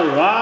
All right.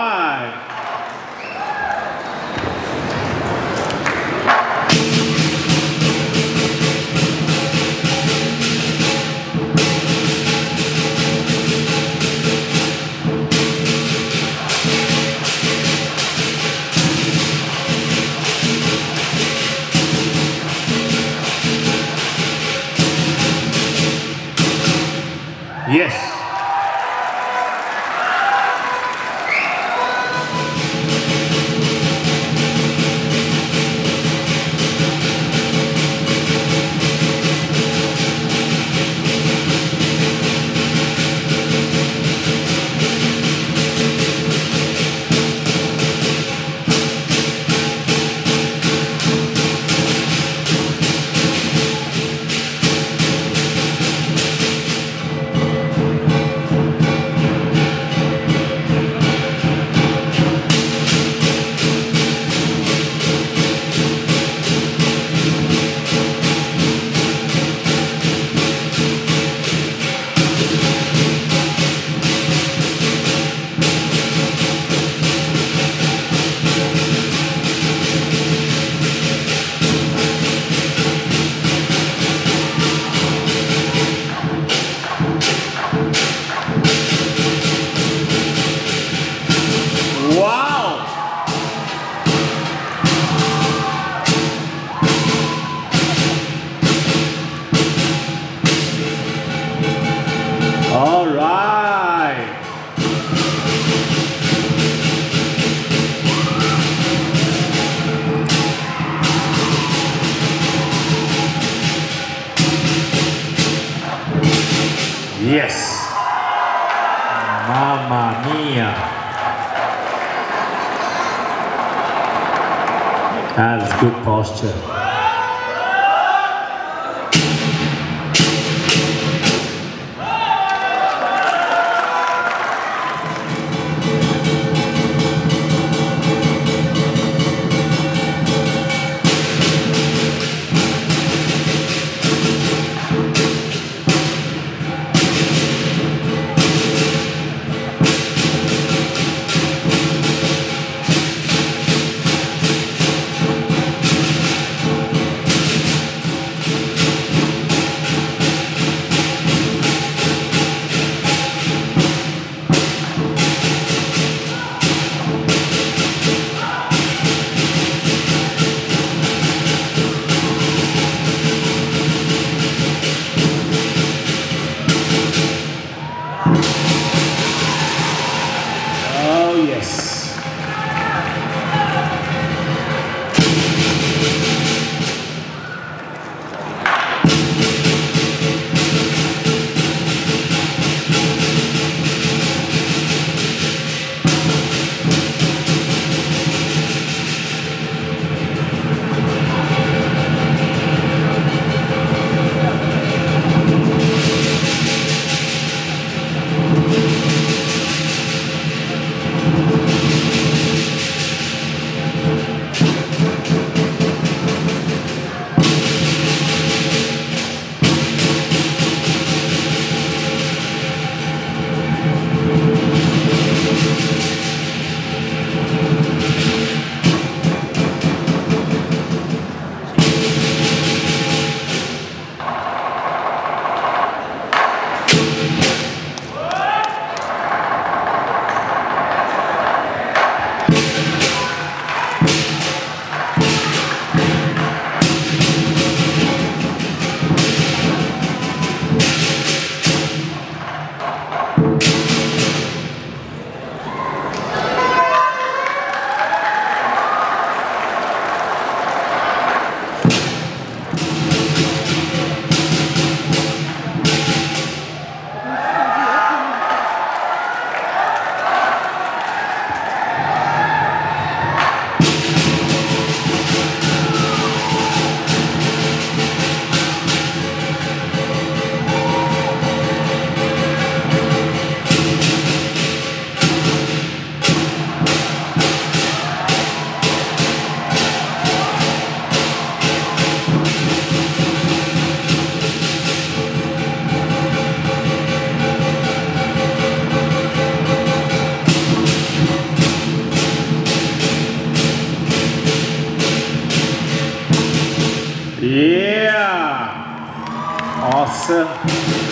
Yes. Mamma mia. That's good posture. Yeah. Awesome.